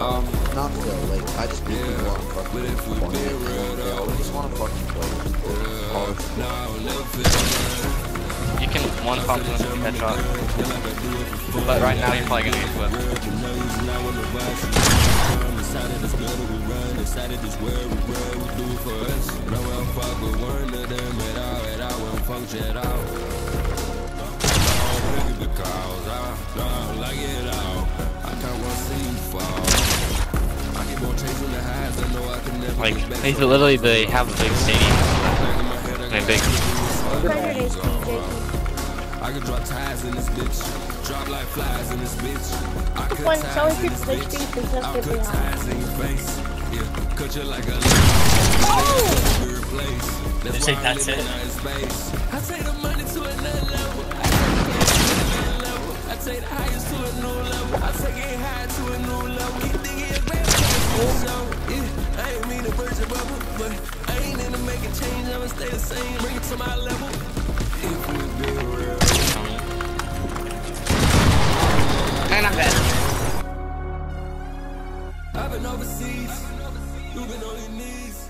Um, not still, like, I just need people on fucking point. They always just wanna fucking play. You can one pump them headshot. But right now you're probably gonna get whipped. Like, they literally they have a big stadium. And big. Predator HP, I can drop ties in this bitch. Drop like flies in this bitch. I cut When ties someone in keeps this bitch. just I'll me cut ties in your face. Yeah, cut you like a Oh! weird. That's say why I that's live it. in space. I take the money to another level. But I ain't in to make a change. I'ma stay the same, bring it to my level. If we be real. And I'm dead. I've been overseas. You've been on your knees. Please, baby, please.